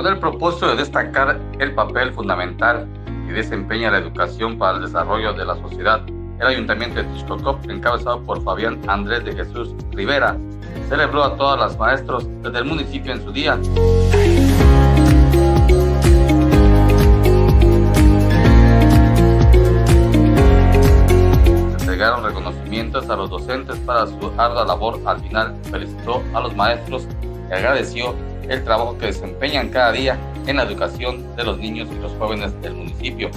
Con el propósito de destacar el papel fundamental que desempeña la educación para el desarrollo de la sociedad, el Ayuntamiento de Texcocop, encabezado por Fabián Andrés de Jesús Rivera, celebró a todas las maestros desde el municipio en su día. reconocimientos a los docentes para su ardua labor. Al final felicitó a los maestros agradeció el trabajo que desempeñan cada día en la educación de los niños y los jóvenes del municipio.